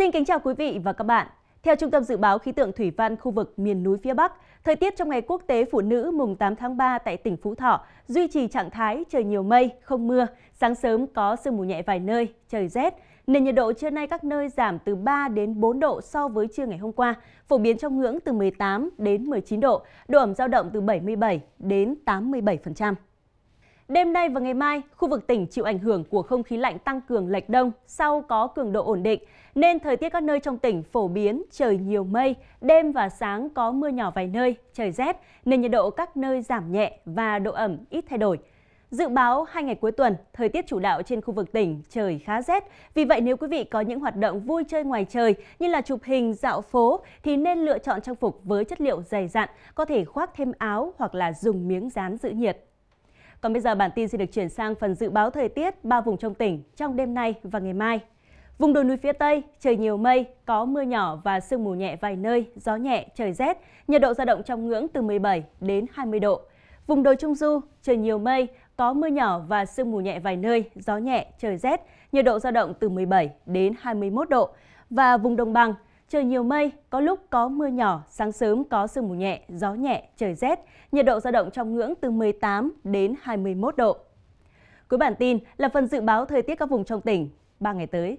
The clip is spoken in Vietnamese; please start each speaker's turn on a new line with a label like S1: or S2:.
S1: Xin kính chào quý vị và các bạn. Theo Trung tâm Dự báo Khí tượng Thủy văn khu vực miền núi phía Bắc, thời tiết trong ngày quốc tế phụ nữ mùng 8 tháng 3 tại tỉnh Phú Thọ duy trì trạng thái trời nhiều mây, không mưa, sáng sớm có sương mù nhẹ vài nơi, trời rét. Nền nhiệt độ trưa nay các nơi giảm từ 3 đến 4 độ so với trưa ngày hôm qua, phổ biến trong ngưỡng từ 18 đến 19 độ, độ ẩm dao động từ 77 đến 87%. Đêm nay và ngày mai, khu vực tỉnh chịu ảnh hưởng của không khí lạnh tăng cường lệch đông sau có cường độ ổn định, nên thời tiết các nơi trong tỉnh phổ biến trời nhiều mây, đêm và sáng có mưa nhỏ vài nơi, trời rét, nên nhiệt độ các nơi giảm nhẹ và độ ẩm ít thay đổi. Dự báo hai ngày cuối tuần, thời tiết chủ đạo trên khu vực tỉnh trời khá rét. Vì vậy nếu quý vị có những hoạt động vui chơi ngoài trời như là chụp hình, dạo phố thì nên lựa chọn trang phục với chất liệu dày dặn, có thể khoác thêm áo hoặc là dùng miếng dán giữ nhiệt. Còn bây giờ bản tin xin được chuyển sang phần dự báo thời tiết ba vùng trong tỉnh trong đêm nay và ngày mai. Vùng đồi núi phía Tây, trời nhiều mây, có mưa nhỏ và sương mù nhẹ vài nơi, gió nhẹ, trời rét, nhiệt độ dao động trong ngưỡng từ 17 đến 20 độ. Vùng đồi Trung Du, trời nhiều mây, có mưa nhỏ và sương mù nhẹ vài nơi, gió nhẹ, trời rét, nhiệt độ dao động từ 17 đến 21 độ. Và vùng đồng bằng, trời nhiều mây, có lúc có mưa nhỏ, sáng sớm có sương mù nhẹ, gió nhẹ, trời rét, nhiệt độ dao động trong ngưỡng từ 18 đến 21 độ. Cuối bản tin là phần dự báo thời tiết các vùng trong tỉnh 3 ngày tới.